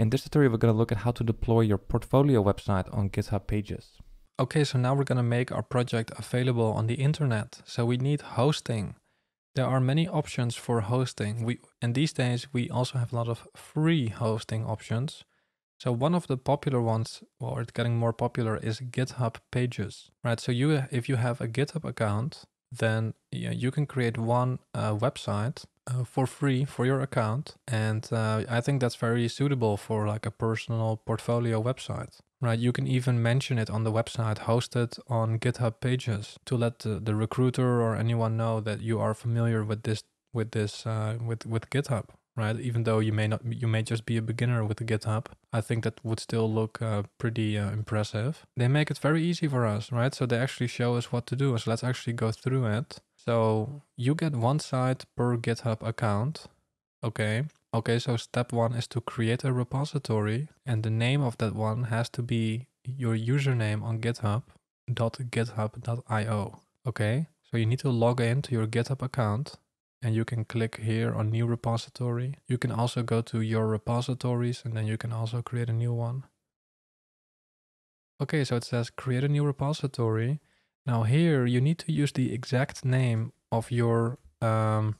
In this tutorial, we're going to look at how to deploy your portfolio website on GitHub Pages. Okay, so now we're going to make our project available on the internet. So we need hosting. There are many options for hosting. We and these days we also have a lot of free hosting options. So one of the popular ones, or it's getting more popular, is GitHub Pages, right? So you, if you have a GitHub account, then you can create one uh, website uh, for free for your account, and uh, I think that's very suitable for like a personal portfolio website, right? You can even mention it on the website hosted on GitHub Pages to let the, the recruiter or anyone know that you are familiar with this with this uh, with with GitHub right? Even though you may not, you may just be a beginner with GitHub. I think that would still look uh, pretty uh, impressive. They make it very easy for us, right? So they actually show us what to do. So let's actually go through it. So you get one site per GitHub account. Okay. Okay, so step one is to create a repository and the name of that one has to be your username on github.github.io. Okay, so you need to log into your GitHub account and you can click here on new repository. You can also go to your repositories and then you can also create a new one. Okay, so it says create a new repository. Now here you need to use the exact name of your um,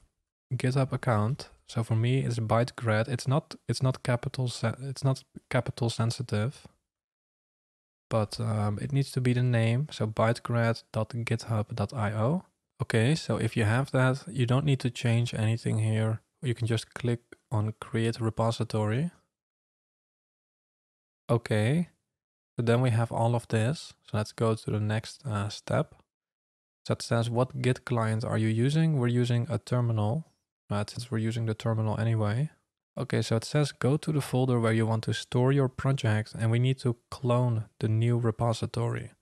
GitHub account. So for me it's bytegrad. It's not it's not capital it's not capital sensitive, but um, it needs to be the name. So bytegrad.github.io. Okay, so if you have that, you don't need to change anything here. You can just click on create repository. Okay, so then we have all of this. So let's go to the next uh, step. So it says what Git client are you using? We're using a terminal, right? Since we're using the terminal anyway. Okay, so it says go to the folder where you want to store your project and we need to clone the new repository.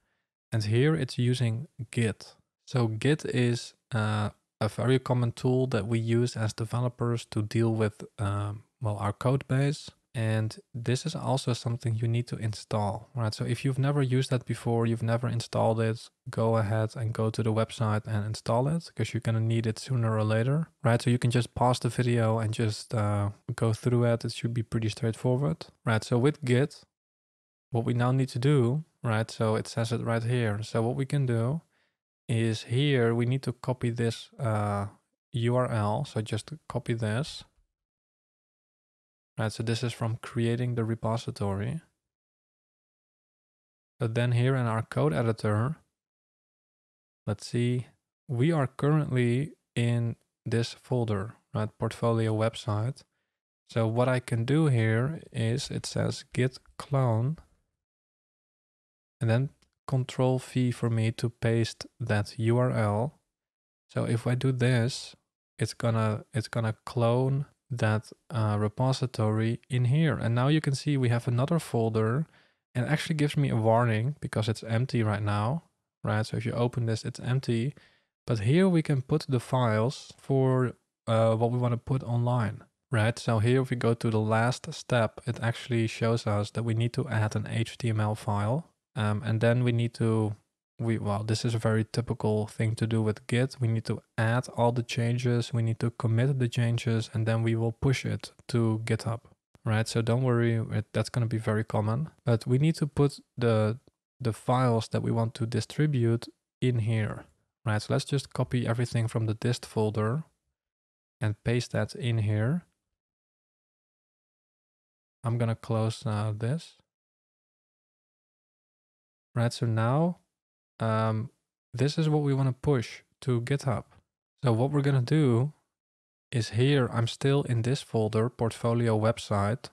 And here it's using Git. So Git is uh, a very common tool that we use as developers to deal with um, well our code base. And this is also something you need to install, right? So if you've never used that before, you've never installed it, go ahead and go to the website and install it because you're gonna need it sooner or later, right? So you can just pause the video and just uh, go through it. It should be pretty straightforward, right? So with Git, what we now need to do, right? So it says it right here. So what we can do is here we need to copy this uh, URL. So just copy this. Right, so this is from creating the repository. So then here in our code editor, let's see, we are currently in this folder, right, portfolio website. So what I can do here is it says git clone and then control V for me to paste that URL. So if I do this, it's gonna it's gonna clone that uh, repository in here. And now you can see we have another folder and actually gives me a warning because it's empty right now, right? So if you open this, it's empty. But here we can put the files for uh, what we want to put online, right? So here if we go to the last step, it actually shows us that we need to add an HTML file. Um, and then we need to, we well, this is a very typical thing to do with Git. We need to add all the changes, we need to commit the changes, and then we will push it to GitHub, right? So don't worry, that's going to be very common. But we need to put the the files that we want to distribute in here, right? So let's just copy everything from the dist folder and paste that in here. I'm gonna close uh, this right? So now um, this is what we want to push to GitHub. So what we're going to do is here, I'm still in this folder, portfolio website.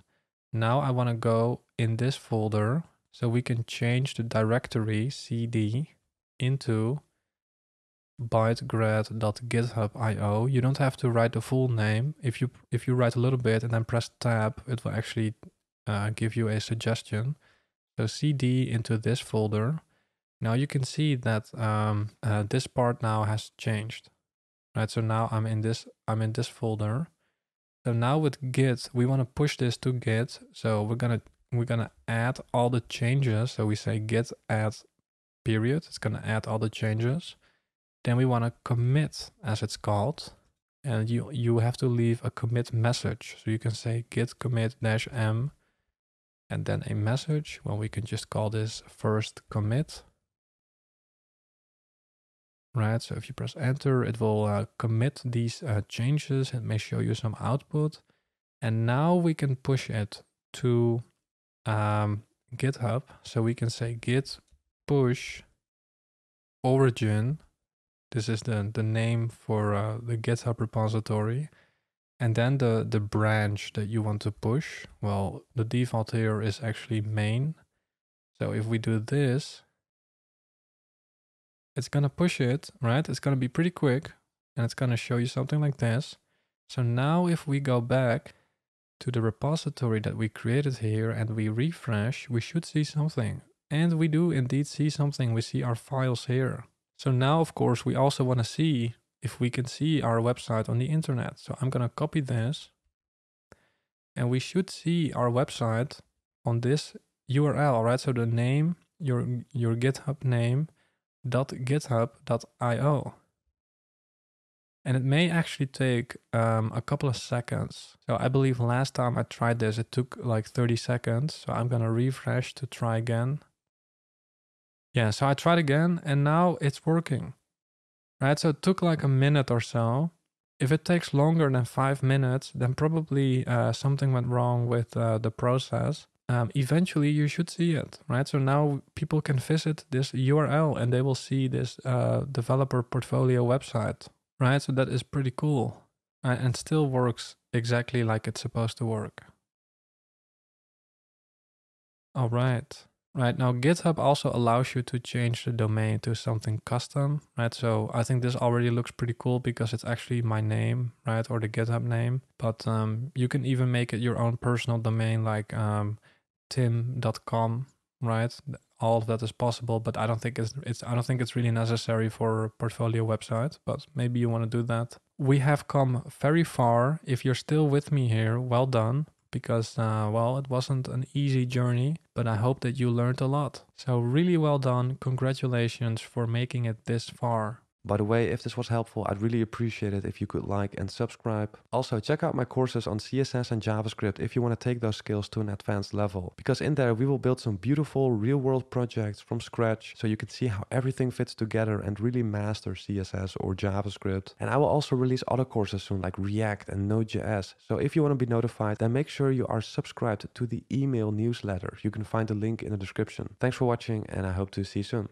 Now I want to go in this folder so we can change the directory cd into bytegrad.github.io. You don't have to write the full name. If you if you write a little bit and then press tab, it will actually uh, give you a suggestion. So cd into this folder. Now you can see that um, uh, this part now has changed, right? So now I'm in this, I'm in this folder. So now with Git, we want to push this to Git. So we're gonna we're gonna add all the changes. So we say git add period. It's gonna add all the changes. Then we want to commit, as it's called, and you you have to leave a commit message. So you can say git commit dash m and then a message. Well, we can just call this first commit. Right, so if you press enter, it will uh, commit these uh, changes. It may show you some output. And now we can push it to um, GitHub. So we can say git push origin. This is the, the name for uh, the GitHub repository. And then the, the branch that you want to push. Well, the default here is actually main. So if we do this, it's to push it, right? It's to be pretty quick and it's to show you something like this. So now if we go back to the repository that we created here and we refresh, we should see something. And we do indeed see something. We see our files here. So now, of course, we also want to see if we can see our website on the internet. So I'm going to copy this and we should see our website on this URL, right? So the name, your, your GitHub name github.io and it may actually take um, a couple of seconds. So I believe last time I tried this, it took like 30 seconds. So I'm gonna refresh to try again. Yeah, so I tried again and now it's working, right? So it took like a minute or so. If it takes longer than five minutes, then probably uh, something went wrong with uh, the process. Um, eventually you should see it, right? So now people can visit this URL and they will see this uh, developer portfolio website right? So that is pretty cool uh, and still works exactly like it's supposed to work. All right. Right now, GitHub also allows you to change the domain to something custom, right? So I think this already looks pretty cool because it's actually my name, right? Or the GitHub name. But um, you can even make it your own personal domain like um, tim.com, right? all of that is possible, but I don't think it's, it's I don't think it's really necessary for a portfolio website, but maybe you want to do that. We have come very far. If you're still with me here, well done because uh, well, it wasn't an easy journey, but I hope that you learned a lot. So really well done. Congratulations for making it this far. By the way, if this was helpful, I'd really appreciate it if you could like and subscribe. Also, check out my courses on CSS and JavaScript if you want to take those skills to an advanced level. Because in there, we will build some beautiful real world projects from scratch so you can see how everything fits together and really master CSS or JavaScript. And I will also release other courses soon like React and Node.js. So if you want to be notified, then make sure you are subscribed to the email newsletter. You can find the link in the description. Thanks for watching and I hope to see you soon.